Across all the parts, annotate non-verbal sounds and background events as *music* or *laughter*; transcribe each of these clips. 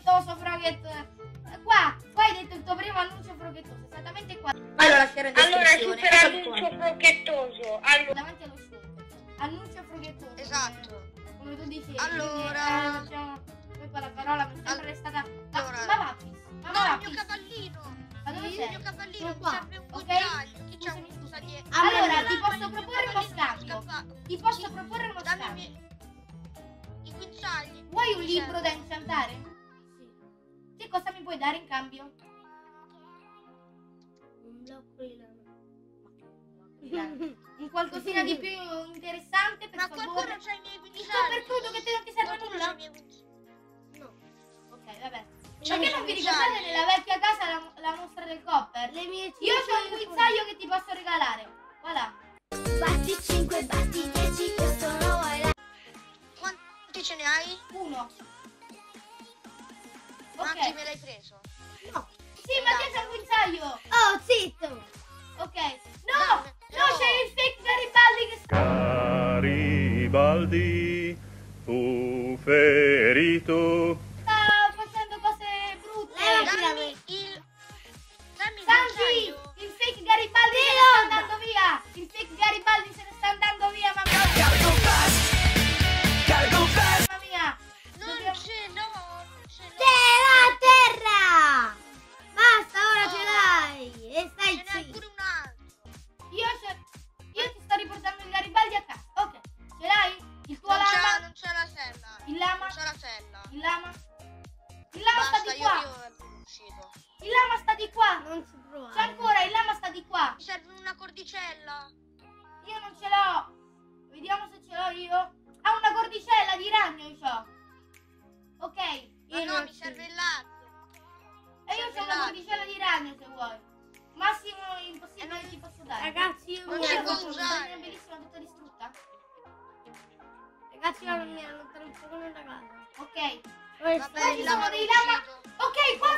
fraghettoso, fraghettoso. Eh, qua, qua hai detto il tuo primo annuncio fraghettoso, esattamente qua. Allora, lascerò in Allora, super annuncio fraghettoso. Allora. Davanti allo shop. Annuncio fraghettoso. Esatto. Come tu dicevi. Allora. Quindi, eh, diciamo, poi quella parola mi sembra All... stata... Ah, allora. Ma, ma lapis. Ma no, il mio cavallino. Ma dove sei? Il mio cavallino qua. serve un okay. Chi c'ha un scusagliere? Allora, ti posso proporre uno scambio. Ti posso proporre uno scambio. I guinzagli. Vuoi un libro da incantare? Che cosa mi puoi dare in cambio? Un blocco di lana. Un qualcosina di più interessante per Ma favore. qualcuno c'ha i miei Il guinzagli. super crudo che te non ti serve nulla? No. Ok, vabbè. Perché non vi ricordate nella vecchia casa la, la mostra del Copper? Le mie Io ho un guinzaglio che ti posso regalare. Voilà. Batti 5, batti 10, questo no è la... Quanti ce ne hai? Uno. Ok. me l'hai preso? No. Sì, ma che c'è un guinzaglio? Oh, zitto! Ok. No! No, c'è il fake Garibaldi che sta... Garibaldi fu ferito. Il lama? Non c'è la sella. Il lama? Il lama sta Basta, di io, qua! io. Il lama sta di qua! Non ci provare. C'è ancora, il lama sta di qua! Mi serve una cordicella. Io non ce l'ho! Vediamo se ce l'ho io. Ha una cordicella di ragno io c'ho. Ok. Ma Io no, non mi ci- serve il latte. E io c'ho una cordicella di ragno se vuoi. Massimo impossibile che ti posso dare. Ragazzi, io Non cosa una bellissima tutta distrutta. Ragazzi, ora mi allontano un secondo da casa. Ok. Ora Vabbè, il ci sono dei lama. Ok, qua,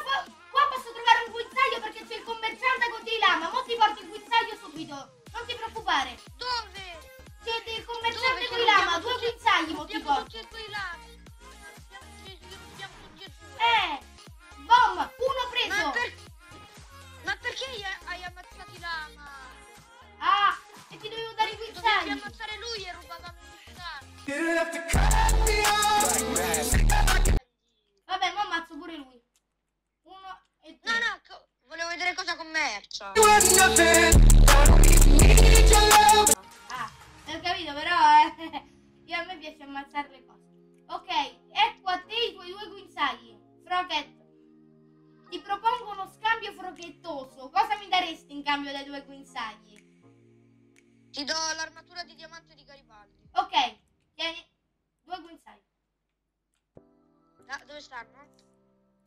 qua posso trovare un guinzaglio perché c'è il commerciante con dei lama. Mo ti porto il guinzaglio subito. Non ti preoccupare. Dove? C'è Dove? commerciante con i non lama. Due guinzagli mo ti porto. Vabbè, mo ammazzo pure lui. Uno e No, tre. no, co- volevo vedere cosa commercia. Ah, ho capito, però eh, *laughs* io a me piace ammazzare le cose. Ok, ecco a te i tuoi due guinzagli. Frocket, ti propongo uno scambio frochettoso. Cosa mi daresti in cambio dei due guinzagli? Ti do l'armatura di diamante di Garibaldi. Ok, tieni due guinzagli. Da- dove stanno?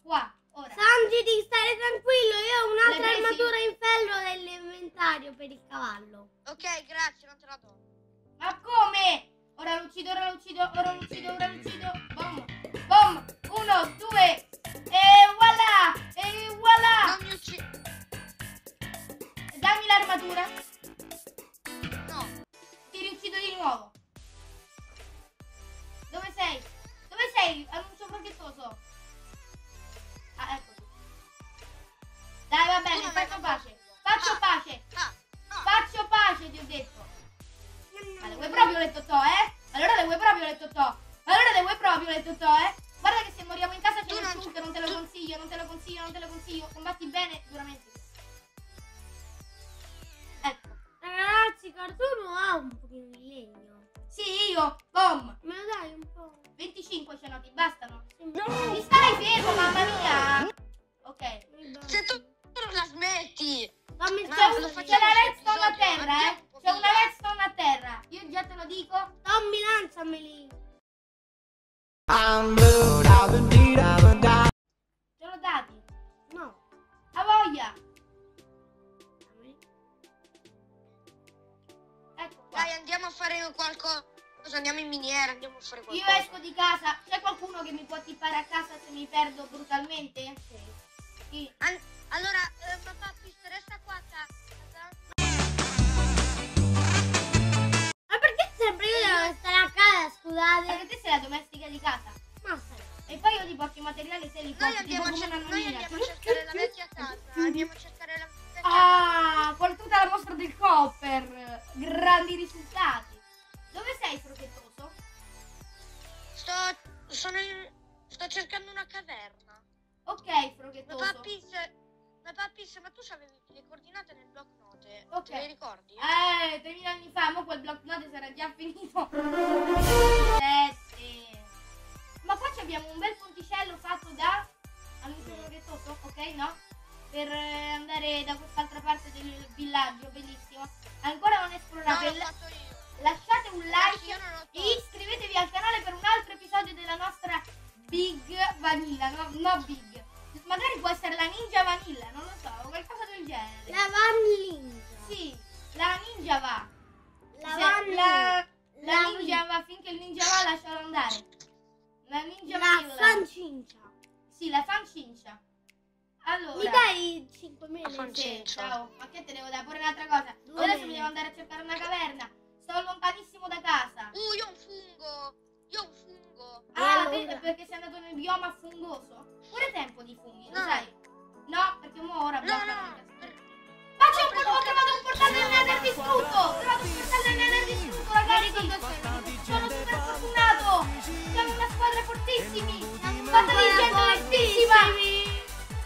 Qua, ora. Sanji, di stare tranquillo, io ho un'altra armatura in ferro nell'inventario per il cavallo. Ok, grazie, non te la do. Ma come? Ora lo uccido, ora lo uccido, ora lo uccido, ora lo uccido. Bom, bom, uno, due, e voilà, e voilà. Non mi uccido. Dammi l'armatura, le totò, eh? Allora le vuoi proprio le totò? Allora le vuoi proprio le totò, eh? Guarda che se moriamo in casa Tu ce ne non- te lo consiglio, non te lo consiglio, non te lo consiglio. Combatti bene, duramente. Ecco. Ragazzi, qualcuno ha un pochino di legno. Sì, io, bom. Me lo dai un po'? 25 ce ti bastano? No! Ti stai fermo, mamma mia! Ok. Se tu non la smetti. Fammi Ma C'è, lo c'è la redstone a terra, eh? C'è una redstone a terra. Io già te lo dico. Tommy, lanciameli. Te l'ho dati. No. A voglia. Ecco qua. Dai, andiamo a fare qualcosa. Andiamo in miniera, andiamo a fare Io qualcosa. esco di casa. C'è qualcuno che mi può tippare a casa se mi perdo brutalmente? Sì. An- allora, eh, papà, Pista, resta qua a casa. La domestica di casa. Ma sai. E poi io ti porto i materiali se li Noi porti andiamo, a cer- noi nonnina. andiamo a cercare la vecchia casa. Andiamo a cercare la Ah, con tutta la mostra del Copper. Grandi risultati. Dove sei, Frochettoso? Sto, sono in, sto cercando una caverna. Ok, Ma Frochettoso. Pappis, ma Pappis, ma tu avevi le coordinate nel block note. Ok. Te le ricordi? Eh, 3000 anni fa, ma quel block note sarà già finito. Vanilla, no Big. Magari può essere la Ninja Vanilla, non lo so, o qualcosa del genere. La vaniglia. Sì, la ninja va. La Se- vaniglia. la, la La ninja va, finché il ninja va lascialo andare. La ninja La vanilla. fancincia. Sì, la fancincia. Allora. Mi dai 5 La mesi? fancincia. Sì, ciao, ma che te devo dare pure un'altra cosa? Due Adesso mi devo andare a cercare una caverna. Sto lontanissimo da casa. Uh, io ho un fungo. Io ho un fungo. Ah, allora. te- perché sei andato nel bioma fungoso? Pure tempo di funghi, lo No. sai? No, perché mo ora No, bloccano no. il per- Ma c'è un po' ho trovato un portale del Nether distrutto! Ho trovato un portale del Nether distrutto, ragazzi! Sono super fortunato! Siamo una squadra fortissimi! Fatta di gente lentissima!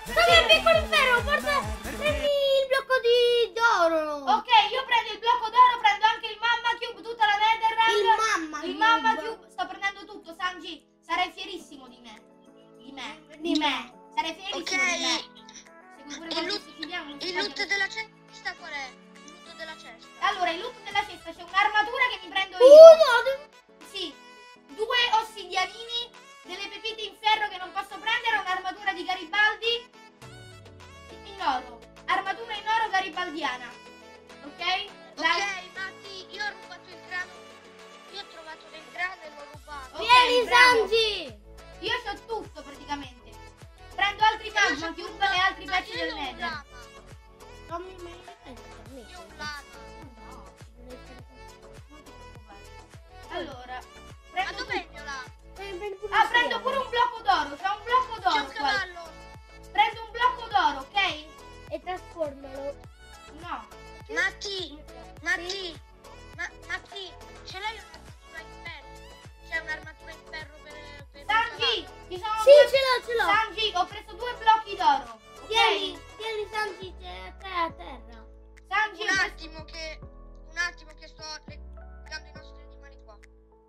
Dove è il piccolo ferro? Porta prendi il blocco di d'oro. Ok, io prendo il blocco d'oro, prendo anche il Mamma Cube, tutta la Netherrack. Il mamma Il cube. Mamma Cube, sto prendendo tutto, Sanji. Sarai fierissimo di me. Di me. Di me. Sarai fierissimo Ok. di me. Il loot- Il loot della cesta qual è? Il loot della cesta. Allora, il loot della cesta c'è un'armatura che mi prendo io. No, devo- Sì, due ossidianini, delle pepite in ferro che non posso prendere, un'armatura di Garibaldi in oro. Armatura in oro garibaldiana. Ok? Dai. Ok, Del grano e l'ho rubato. Vieni. Sanji. Io ho tutto praticamente. Prendo altri magma cube e altri Ma pezzi del nether. Non mi mai. Io un lama. No. Allora, Tieni, tieni Sanji, c'è a terra. Sanji, Un attimo che, un attimo che sto leggando i nostri animali qua.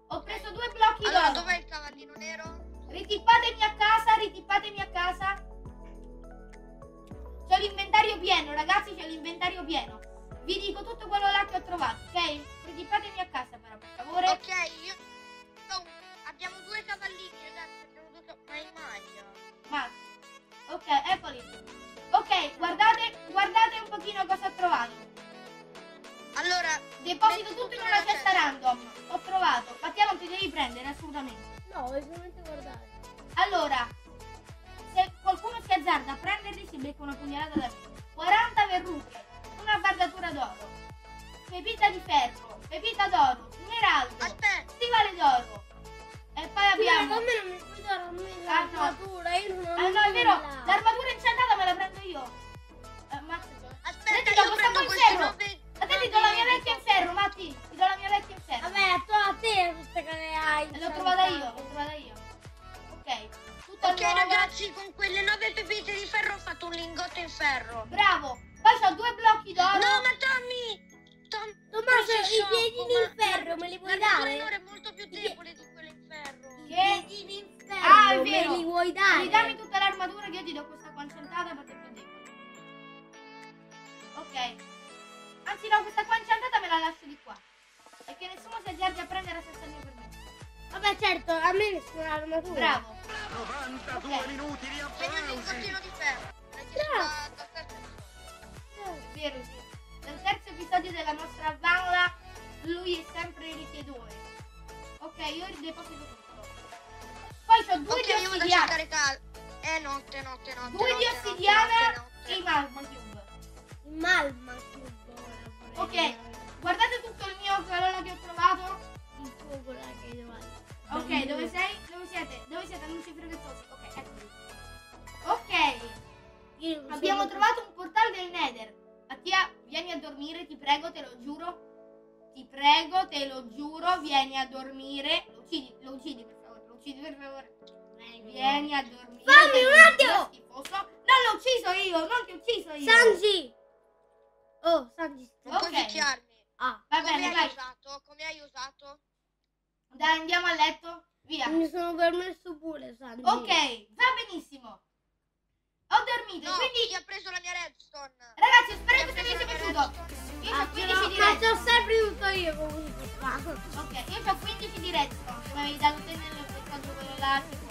ho preso due blocchi Allora, d'oro. dov'è il cavallino nero? Ritippatemi a casa, ritippatemi a casa. C'ho l'inventario pieno, ragazzi, c'ho l'inventario pieno. Vi dico tutto quello là che ho trovato, ok? Ritippatemi a casa vuoi dare? Devi darmi tutta l'armatura che io ti do questa qua incantata perché è più debole. Ok. Anzi no, questa qua incantata me la lascio di qua. Perché nessuno si azzardi a prendere senza il mio permesso. Vabbè, certo, a me nessuna armatura. Bravo. 92 Ok. minuti di Prendi un applausi. lingottino di ferro. Terzo episodio. È vero, sì. Nel terzo episodio della nostra vanla lui è sempre richiedone. Ok, io rideposito tutto. Poi ho due Ok, di a ossidiana. cal... Eh, notte, notte, notte. Due notte, di ossidiana notte, notte. e i magma cube. Il malma cube Ok. Guardate tutto il mio calore che ho trovato. Il tuo quello che dovrai. Ok, dove sei? Dove siete? Dove siete? Non ci freghettosi. Ok, eccoli. Ok, abbiamo trovato un portale del Nether. dormire, ti prego, te lo giuro. Ti prego, te lo giuro, vieni a dormire. Lo uccidi, lo uccidi per favore, per favore. Vieni a dormire. Fammi un attimo! schifoso. Non l'ho ucciso io, non ti ho ucciso io. Sanji! Oh, Sanji. Non Ok. puoi picchiarmi. Ah, Va Come bene, hai usato? Come hai usato? Dai, andiamo a letto. Via. mi sono permesso pure, Sanji. Ok, va benissimo. Ho dormito, no, quindi... ha preso la mia redstone. Ragazzi, spero che questo video sia piaciuto. Io ah, ho 15 di redstone. Ma sempre tutto io comunque. Ok, io ho 15 di redstone. Come avevi dato te nel peccato quello là.